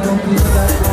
conquistar